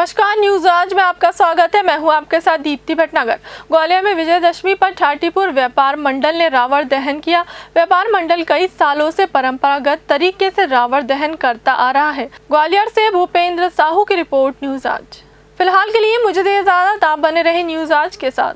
नमस्कार, न्यूज़ आज में आपका स्वागत है। मैं हूँ आपके साथ दीप्ति भटनागर। ग्वालियर में विजयदशमी पर ठाटीपुर व्यापार मंडल ने रावण दहन किया। व्यापार मंडल कई सालों से परंपरागत तरीके से रावण दहन करता आ रहा है। ग्वालियर से भूपेंद्र साहू की रिपोर्ट, न्यूज़ आज। फ़िलहाल के लिए मुझे दे ज़्यादा आप बने रहे न्यूज़ आज के साथ।